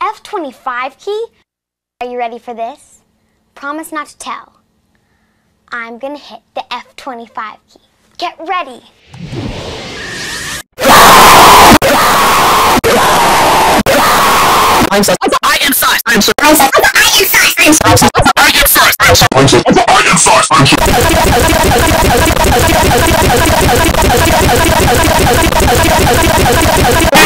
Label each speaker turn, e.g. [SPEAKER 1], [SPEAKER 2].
[SPEAKER 1] F25 key? Are you ready for this? Promise not to tell. I'm gonna hit the F25 key. Get ready.
[SPEAKER 2] I'm so I am. I'm so
[SPEAKER 1] I am. I'm.
[SPEAKER 2] I am. I'm I'm I am. I'm